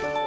you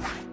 Bye.